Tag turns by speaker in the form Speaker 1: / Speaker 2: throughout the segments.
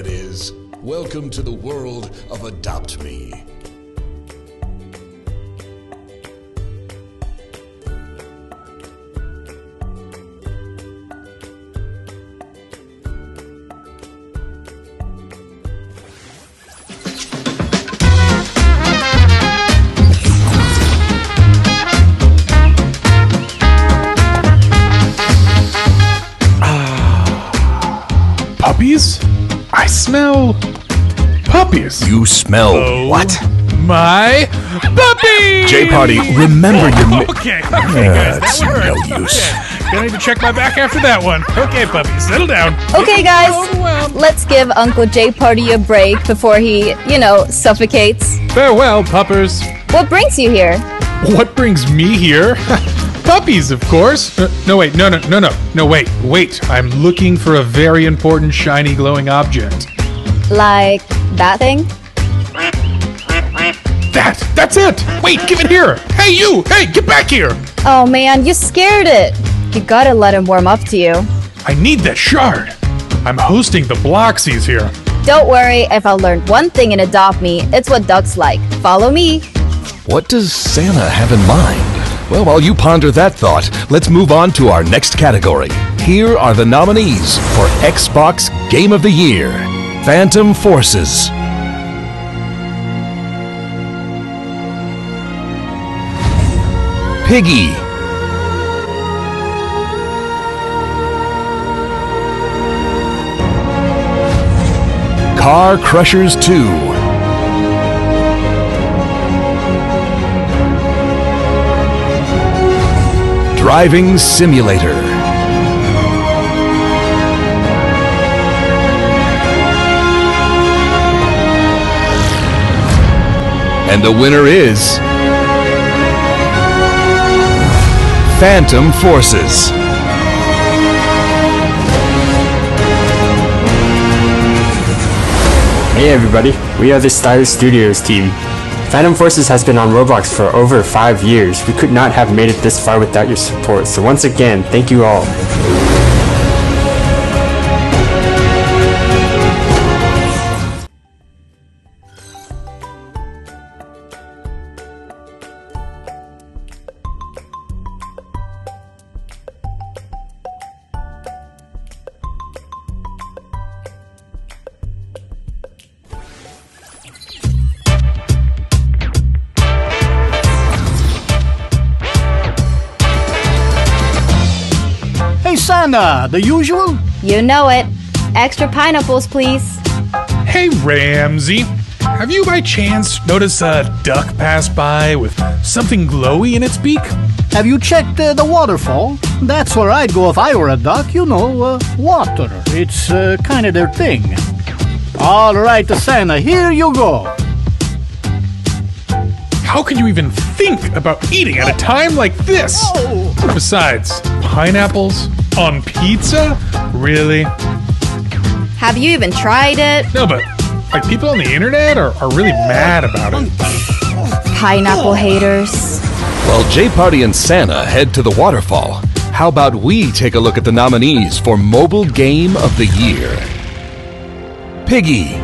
Speaker 1: It is. Welcome to the world of Adopt Me.
Speaker 2: Puppies.
Speaker 3: You smell
Speaker 2: Oh.
Speaker 3: what?
Speaker 2: My puppy!
Speaker 3: J Party, remember your. Mi-
Speaker 2: Okay, okay, guys, that
Speaker 3: That's
Speaker 2: one
Speaker 3: no use.
Speaker 2: Okay, Gonna need to check my back after that one. Okay, puppy, settle down.
Speaker 4: Okay, guys,
Speaker 2: Overwhelmed.
Speaker 4: let's give Uncle J Party a break before he, you know, suffocates.
Speaker 2: Farewell, puppers.
Speaker 4: What brings you here?
Speaker 2: What brings me here? Puppies, of course. Uh, no, wait, no, no, no, no, no, wait, wait. I'm looking for a very important, shiny, glowing object.
Speaker 4: Like that thing?
Speaker 2: That, that's it. Wait, give it here. Hey, you. Hey, get back here.
Speaker 4: Oh man, you scared it. You gotta let him warm up to you.
Speaker 2: I need that shard. I'm hosting the Bloxies here.
Speaker 4: Don't worry, if I learned one thing in Adopt Me, it's what ducks like. Follow me.
Speaker 3: What does Santa have in mind? Well, while you ponder that thought, let's move on to our next category. Here are the nominees for Xbox Game of the Year Phantom Forces. Piggy. Car Crushers 2. Driving Simulator. And the winner is. Phantom Forces.
Speaker 5: Hey everybody, we are the StyLiS Studios team. Phantom Forces has been on Roblox for over 5 years. We could not have made it this far without your support, so once again, thank you all.
Speaker 6: Hey Santa, the usual?
Speaker 4: You know it. Extra pineapples, please.
Speaker 2: Hey, Ramsey. Have you by chance noticed a duck pass by with something glowy in its beak?
Speaker 6: Have you checked uh, the waterfall? That's where I'd go if I were a duck, you know, uh, water. It's uh, kind of their thing. All right, Santa, here you go.
Speaker 2: How can you even think about eating at a time like this? Besides, pineapples on pizza? Really?
Speaker 4: Have you even tried it?
Speaker 2: No, but like people on the internet are, are really mad about it.
Speaker 4: Pineapple oh. haters.
Speaker 3: While J Party and Santa head to the waterfall, how about we take a look at the nominees for Mobile Game of the Year? Piggy.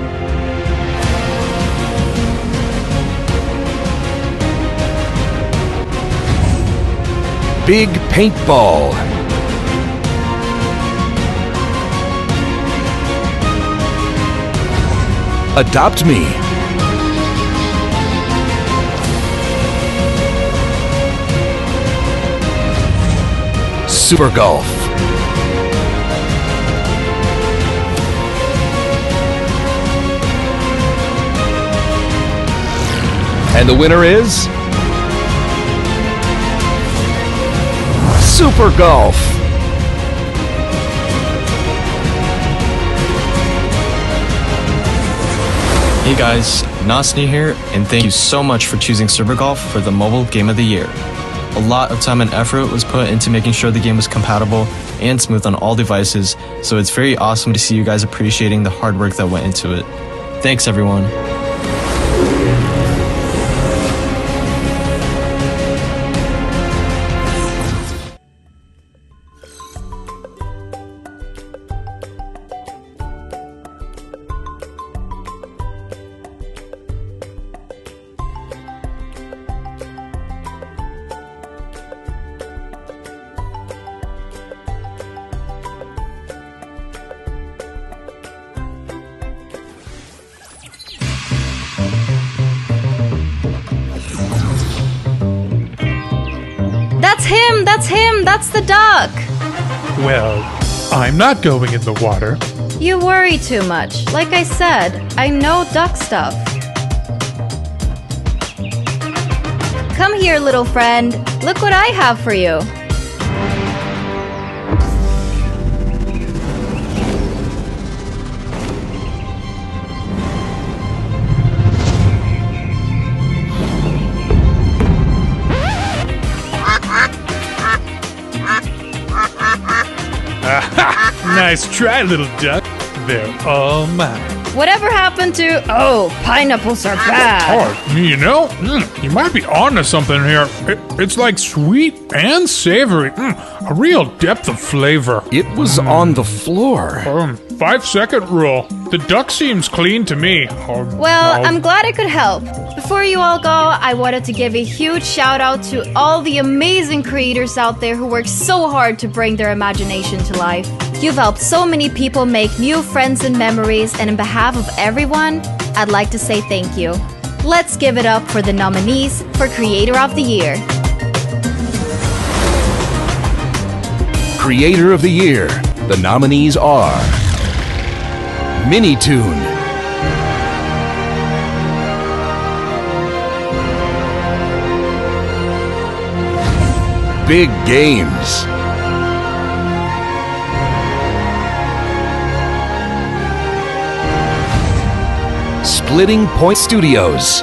Speaker 3: Big Paintball. Adopt Me. Super Golf. And the winner is. Super Golf.
Speaker 7: Hey guys, Nosniy here, and thank you so much for choosing Super Golf for the mobile game of the year. A lot of time and effort was put into making sure the game was compatible and smooth on all devices, so it's very awesome to see you guys appreciating the hard work that went into it. Thanks everyone.
Speaker 4: That's him! That's the duck!
Speaker 2: Well, I'm not going in the water.
Speaker 4: You worry too much. Like I said, I know duck stuff. Come here, little friend. Look what I have for you.
Speaker 2: Nice try, little duck. They're all mine.
Speaker 4: Whatever happened to. Oh, pineapples are bad.
Speaker 2: Oh, you know, mm, you might be onto something here. It, it's like sweet and savory. Mm, a real depth of flavor.
Speaker 3: It was on the floor.
Speaker 2: Um, five second rule. The duck seems clean to me. Um,
Speaker 4: Well,
Speaker 2: um,
Speaker 4: I'm glad I could help. Before you all go, I wanted to give a huge shout out to all the amazing creators out there who work so hard to bring their imagination to life. You've helped so many people make new friends and memories, and in behalf of everyone, I'd like to say thank you. Let's give it up for the nominees for Creator of the Year.
Speaker 3: Creator of the Year. The nominees are Minitoon, Big Games, Splitting Point Studios,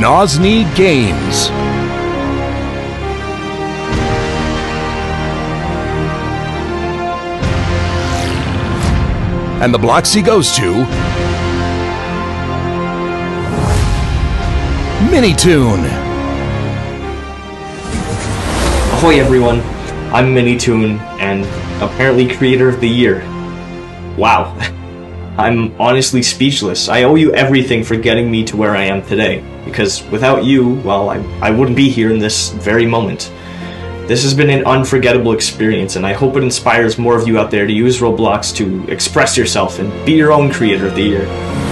Speaker 3: Nosniy Games. And the Bloxy goes to Minitoon.
Speaker 8: Ahoy everyone, I'm Minitoon and apparently creator of the year. Wow. I'm honestly speechless. I owe you everything for getting me to where I am today. Because without you, well, I, I wouldn't be here in this very moment. This has been an unforgettable experience, and I hope it inspires more of you out there to use Roblox to express yourself and be your own creator of the year.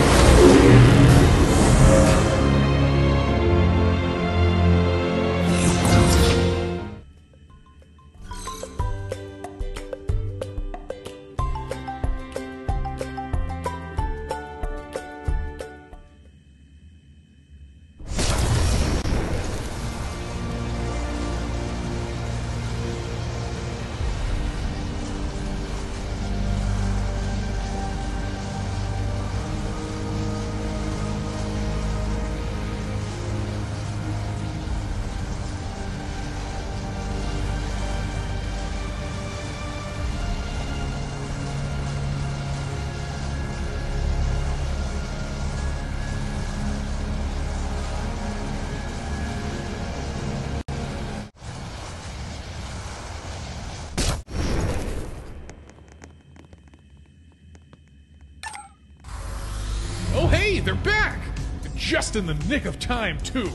Speaker 2: Just in the nick of time, too.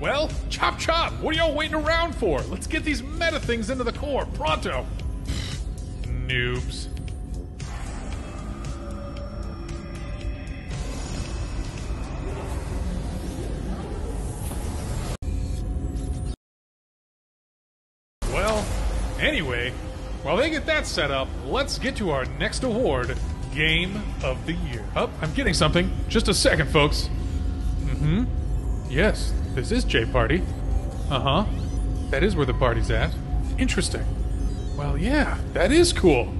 Speaker 2: Well, chop chop! What are y'all waiting around for? Let's get these meta things into the core, pronto! Noobs. Well, anyway, while they get that set up, let's get to our next award Game of the Year. Oh, I'm getting something. Just a second, folks. Mm hmm. Yes, this is J Party. Uh huh. That is where the party's at. Interesting. Well, yeah, that is cool.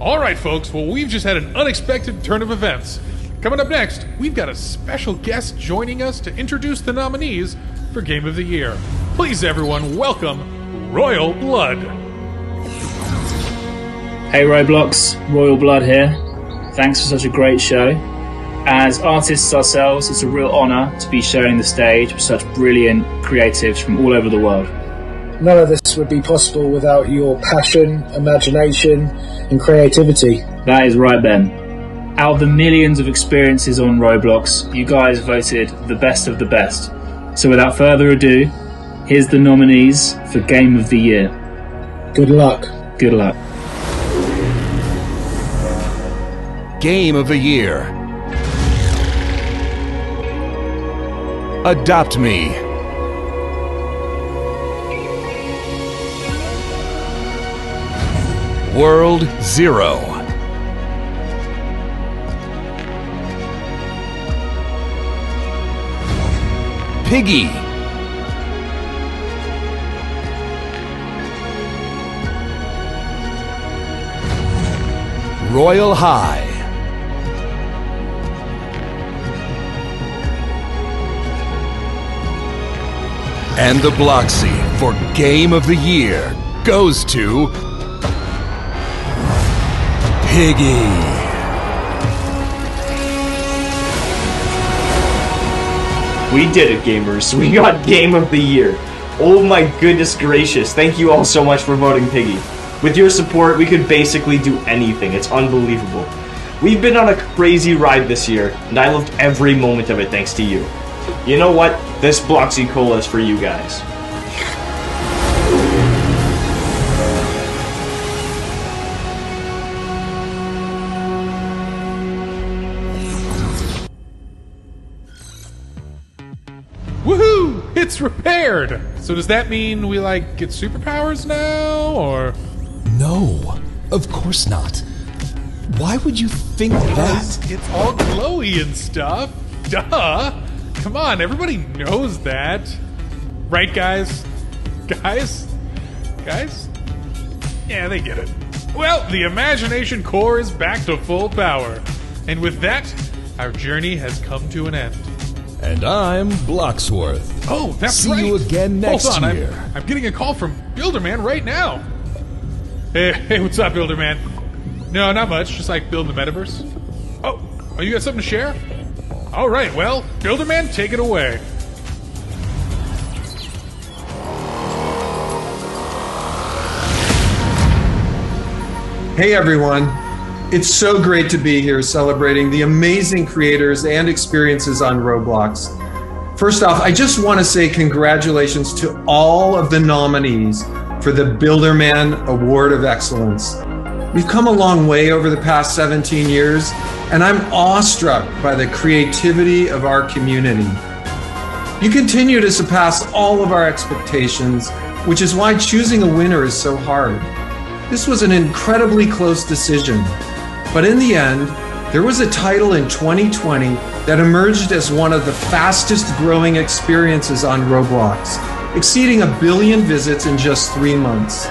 Speaker 2: All right, folks. Well, we've just had an unexpected turn of events. Coming up next, we've got a special guest joining us to introduce the nominees for Game of the Year. Please, everyone, welcome Royal Blood.
Speaker 9: Hey Roblox, Royal Blood here. Thanks for such a great show. As artists ourselves, it's a real honour to be sharing the stage with such brilliant creatives from all over the world.
Speaker 10: None of this would be possible without your passion, imagination, and creativity.
Speaker 9: That is right, Ben. Out of the millions of experiences on Roblox, you guys voted the best of the best. So without further ado, here's the nominees for Game of the Year.
Speaker 10: Good luck.
Speaker 9: Good luck.
Speaker 3: Game of the Year. Adopt Me. World Zero. Piggy. Royal High. And the Bloxy for Game of the Year goes to Piggy.
Speaker 8: We did it, gamers. We got Game of the Year. Oh my goodness gracious. Thank you all so much for voting Piggy. With your support, we could basically do anything. It's unbelievable. We've been on a crazy ride this year, and I loved every moment of it thanks to you. You know what? This Bloxy Cola is for you guys.
Speaker 2: Woohoo! It's repaired! So does that mean we, like, get superpowers now, or.
Speaker 1: No, of course not. Why would you think
Speaker 2: Because
Speaker 1: that?
Speaker 2: it's all glowy and stuff. Duh! Come on, everybody knows that. Right, guys? Guys? Guys? Yeah, they get it. Well, the Imagination Core is back to full power. And with that, our journey has come to an end.
Speaker 1: And I'm Bloxworth.
Speaker 2: Oh, that's
Speaker 1: See
Speaker 2: right.
Speaker 1: you again next
Speaker 2: Hold on,
Speaker 1: year.
Speaker 2: I'm, I'm getting a call from Builderman right now. Hey, hey, what's up, Builderman? No, not much. Just like building the metaverse. Oh, oh, you got something to share? All right, well, Builderman, take it away.
Speaker 11: Hey everyone. It's so great to be here celebrating the amazing creators and experiences on Roblox. First off, I just want to say congratulations to all of the nominees for the Builderman Award of Excellence. We've come a long way over the past 17 years, and I'm awestruck by the creativity of our community. You continue to surpass all of our expectations, which is why choosing a winner is so hard. This was an incredibly close decision, but in the end, there was a title in 2020 that emerged as one of the fastest growing experiences on Roblox, exceeding a billion visits in just three months.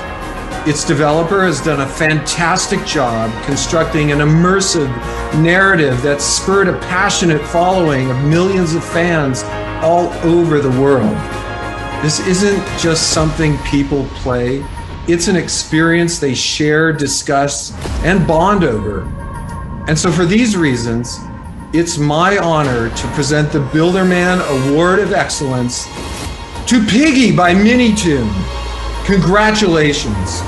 Speaker 11: Its developer has done a fantastic job constructing an immersive narrative that spurred a passionate following of millions of fans all over the world. This isn't just something people play, it's an experience they share, discuss, and bond over. And so, for these reasons, it's my honor to present the Builderman Award of Excellence to Piggy by Minitoon. Congratulations.